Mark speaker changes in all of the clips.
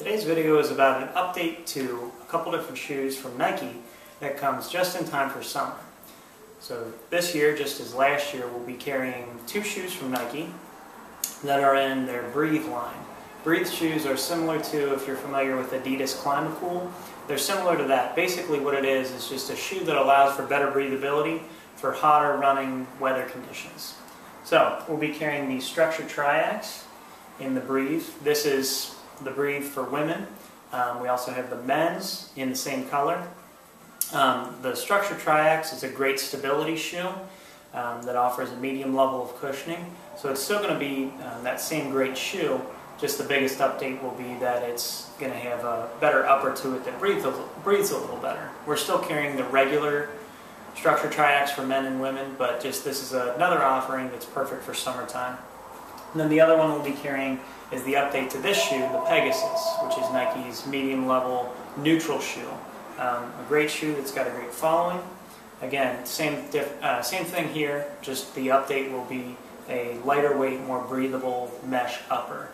Speaker 1: Today's video is about an update to a couple different shoes from Nike that comes just in time for summer. So this year, just as last year, we'll be carrying two shoes from Nike that are in their Breathe line. Breathe shoes are similar to, if you're familiar with Adidas Climacool, they're similar to that. Basically what it is is just a shoe that allows for better breathability for hotter running weather conditions. So we'll be carrying the Structure Triax in the Breathe. This is the Breathe for women. Um, we also have the men's in the same color. Um, the Structure Triax is a great stability shoe um, that offers a medium level of cushioning. So it's still going to be um, that same great shoe, just the biggest update will be that it's going to have a better upper to it that breathes a, breathes a little better. We're still carrying the regular Structure Triax for men and women, but just this is another offering that's perfect for summertime. And then the other one we'll be carrying is the update to this shoe, the Pegasus, which is Nike's medium level neutral shoe. Um, a great shoe that's got a great following. Again, same, uh, same thing here, just the update will be a lighter weight, more breathable mesh upper.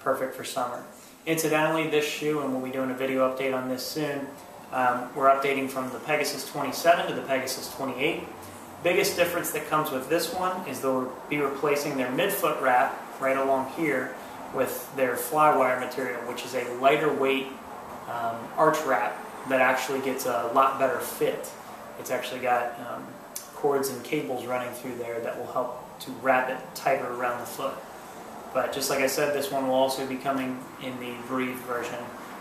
Speaker 1: Perfect for summer. Incidentally, this shoe, and we'll be doing a video update on this soon, um, we're updating from the Pegasus 27 to the Pegasus 28. Biggest difference that comes with this one is they'll be replacing their midfoot wrap right along here with their flywire material, which is a lighter weight um, arch wrap that actually gets a lot better fit. It's actually got um, cords and cables running through there that will help to wrap it tighter around the foot. But just like I said, this one will also be coming in the Breathe version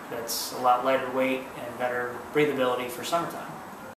Speaker 1: that's a lot lighter weight and better breathability for summertime.